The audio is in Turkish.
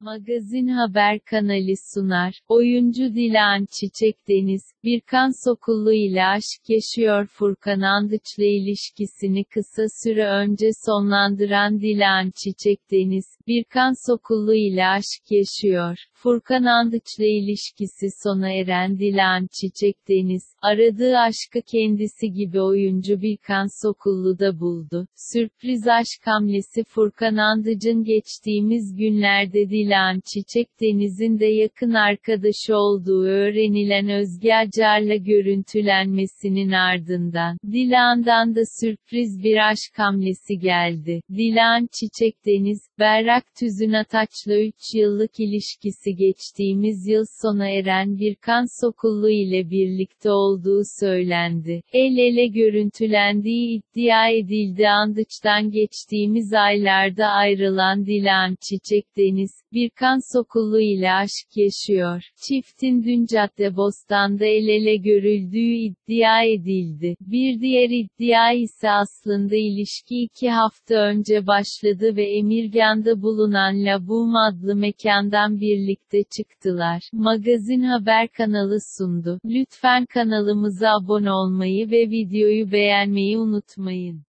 Magazin Haber kanalı sunar. Oyuncu Dilan Çiçek Deniz, Birkan Sokullu ile aşk yaşıyor Furkan Andıç'la ilişkisini kısa süre önce sonlandıran Dilan Çiçek Deniz, Birkan Sokullu ile aşk yaşıyor. Furkan Andıç'la ilişkisi sona eren Dilan Çiçek Deniz, aradığı aşkı kendisi gibi oyuncu Birkan Sokullu'da buldu. Sürpriz aşk hamlesi Furkan Andıç'ın geçtiğimiz günlerde Dilan Çiçek Deniz'in de yakın arkadaşı olduğu öğrenilen Özge Acar'la görüntülenmesinin ardından, Dilan'dan da sürpriz bir aşk hamlesi geldi. Dilan Çiçek Deniz, Berrak Tüzün Ataç'la 3 yıllık ilişkisi geçtiğimiz yıl sona eren Birkan Sokullu ile birlikte olduğu söylendi. El ele görüntülendiği iddia edildi Andıç'tan geçtiğimiz aylarda ayrılan Dilan Çiçek Deniz, Birkan Sokullu ile aşk yaşıyor. Çiftin dün Caddebostan'da el ele görüldüğü iddia edildi. Bir diğer iddia ise aslında ilişki iki hafta önce başladı ve Emirgan'da bulunan Labum adlı mekandan birlikte çıktılar. Magazin Haber kanalı sundu. Lütfen kanalımıza abone olmayı ve videoyu beğenmeyi unutmayın.